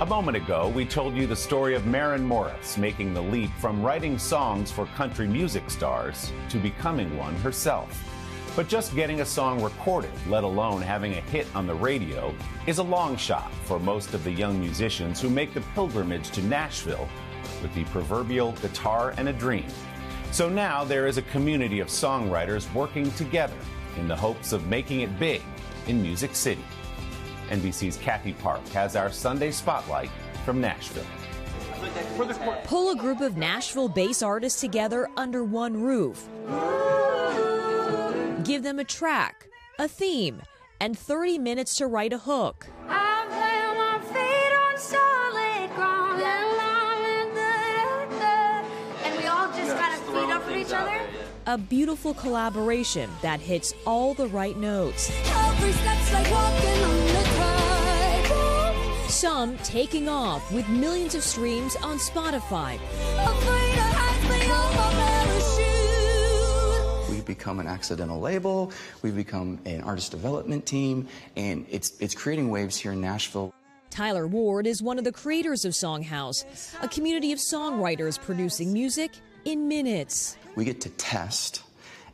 A moment ago, we told you the story of Maren Morris making the leap from writing songs for country music stars to becoming one herself. But just getting a song recorded, let alone having a hit on the radio, is a long shot for most of the young musicians who make the pilgrimage to Nashville with the proverbial guitar and a dream. So now there is a community of songwriters working together in the hopes of making it big in Music City. NBC's Kathy Park has our Sunday spotlight from Nashville. Pull a group of Nashville bass artists together under one roof. Give them a track, a theme, and 30 minutes to write a hook. A beautiful collaboration that hits all the right notes. Some taking off with millions of streams on Spotify. We've become an accidental label, we've become an artist development team, and it's, it's creating waves here in Nashville. Tyler Ward is one of the creators of Songhouse, a community of songwriters producing music in minutes. We get to test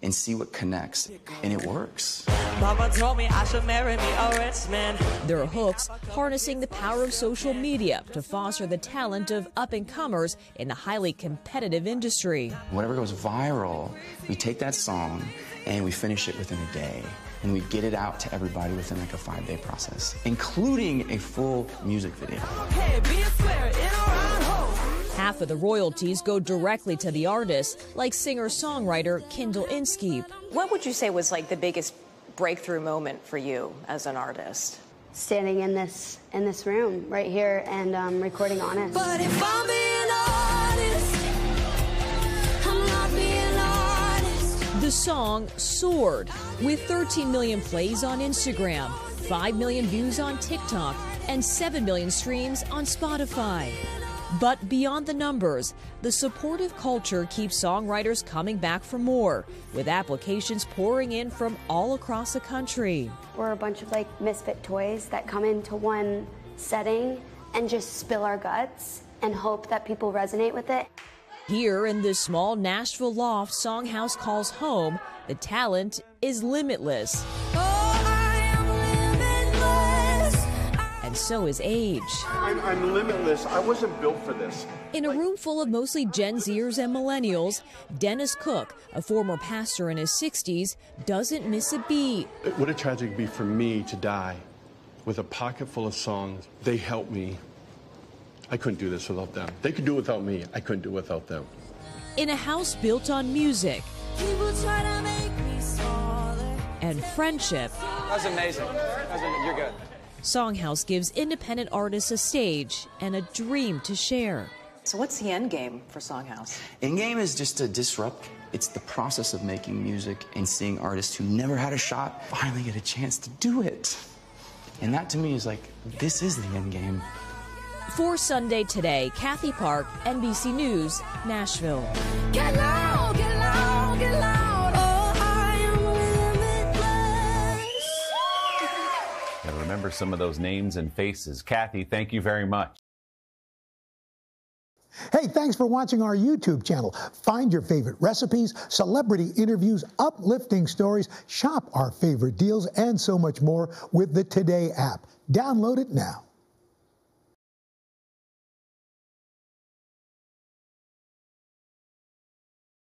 and see what connects, and it works. Mama told me I should marry me a rich man. There are hooks harnessing the power of social media to foster the talent of up and comers in the highly competitive industry. Whatever goes viral, we take that song and we finish it within a day. And we get it out to everybody within like a five day process, including a full music video. Hey, be a square, in a. Half of the royalties go directly to the artist, like singer songwriter Kendall Inskeep. What would you say was like the biggest breakthrough moment for you as an artist? Standing in this in this room right here and um, recording Honest. But if I'm being honest, I'm not being honest. The song soared with 13 million plays on Instagram, 5 million views on TikTok, and 7 million streams on Spotify. But beyond the numbers, the supportive culture keeps songwriters coming back for more, with applications pouring in from all across the country. We're a bunch of like misfit toys that come into one setting and just spill our guts and hope that people resonate with it. Here in this small Nashville loft Songhouse calls home, the talent is limitless, and so is age. I'm, I'm limitless. I wasn't built for this. In a room full of mostly Gen Zers and millennials, Dennis Cook, a former pastor in his 60s, doesn't miss a beat. What a tragic be for me to die with a pocket full of songs. They helped me. I couldn't do this without them. They could do it without me. I couldn't do it without them. In a house built on music People try to make me smaller. and friendship, That's amazing. That's am- you're good. Songhouse gives independent artists a stage and a dream to share. So what's the end game for Songhouse? End game is just to disrupt. It's the process of making music and seeing artists who never had a shot finally get a chance to do it. And that to me is like, this is the end game. For Sunday Today, Kathy Park, NBC News, Nashville. Remember some of those names and faces. Kathy, thank you very much. Hey, thanks for watching our YouTube channel. Find your favorite recipes, celebrity interviews, uplifting stories, shop our favorite deals, and so much more with the Today app. Download it now.